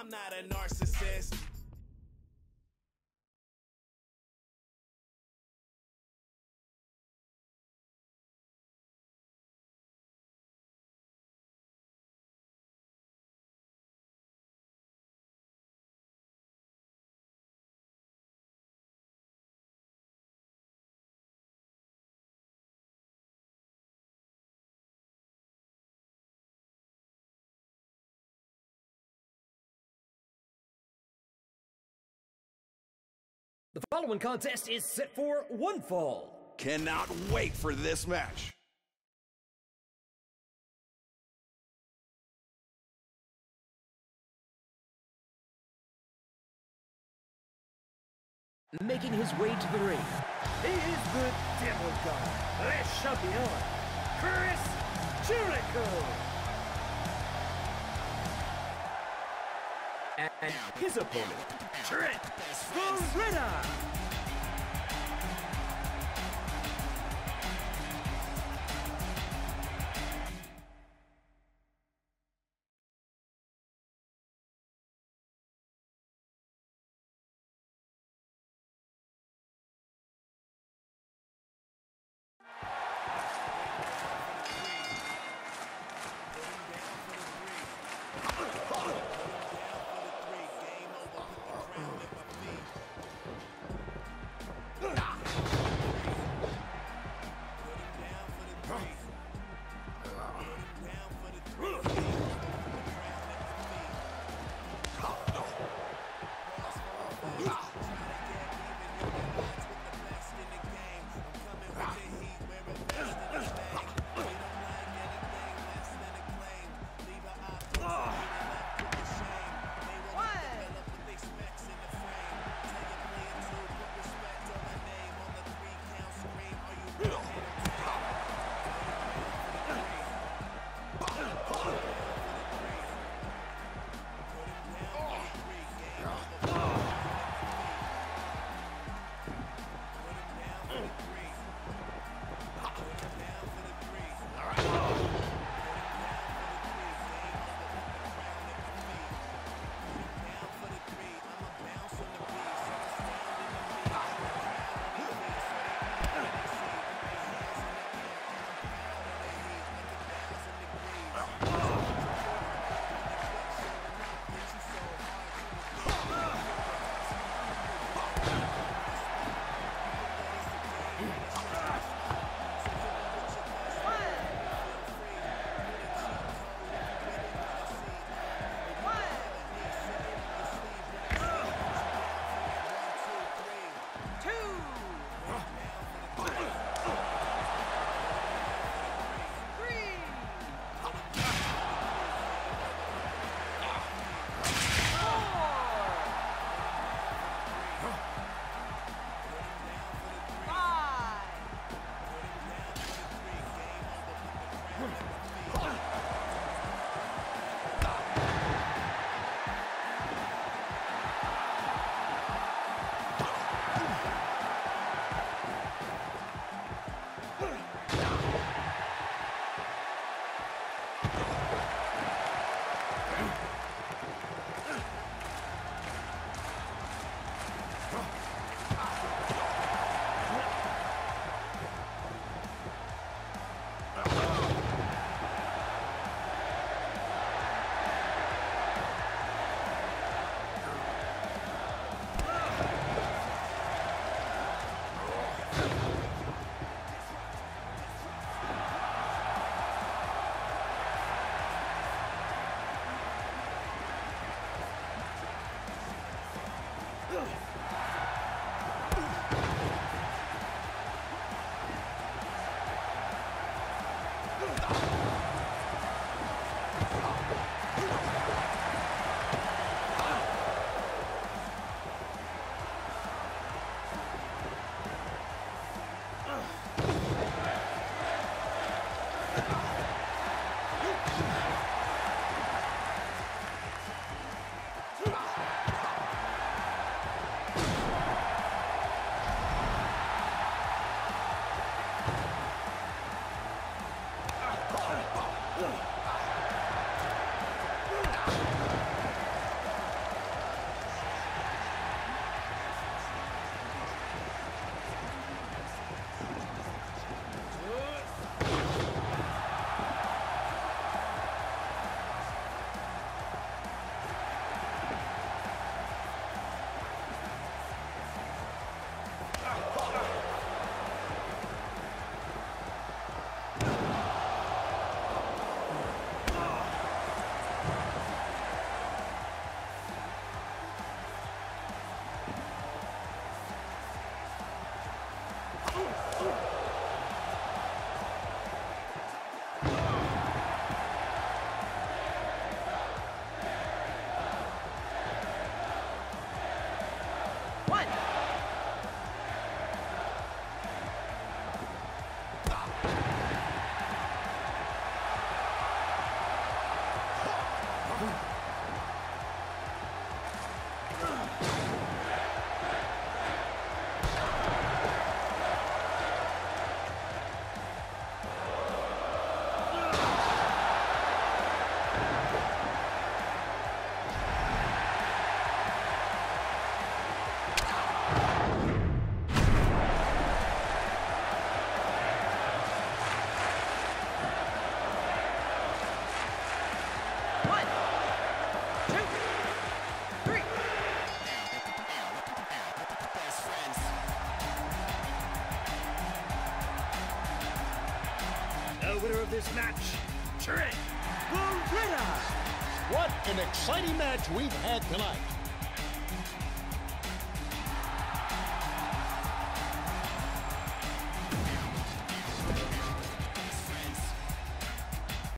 I'm not a narcissist. The following contest is set for one fall. Cannot wait for this match. Making his way to the ring. He is the Demo God, Le Champion, Chris Jericho. And his opponent, Trent Beretta. This match, Trent Beretta. What an exciting match we've had tonight.